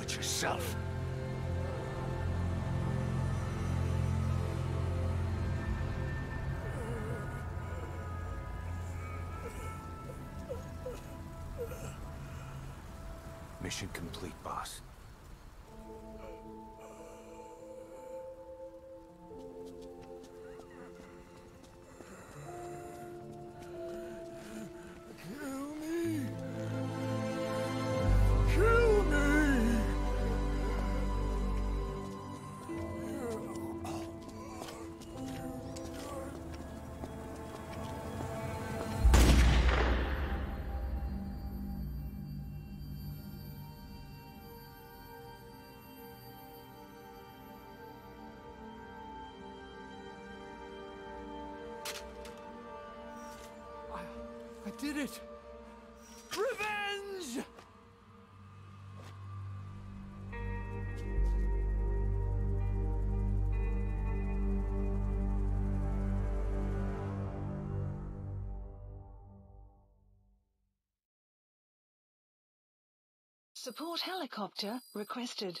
it yourself. Mission complete, boss. I did it! Revenge! Support helicopter requested.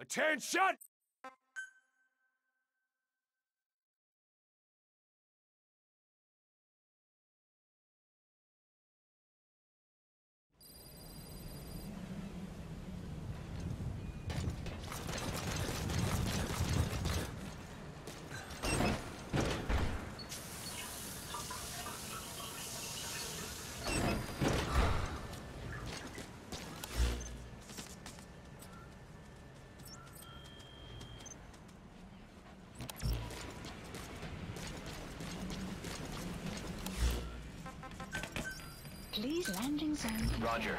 Attention! Please landing zone. Roger.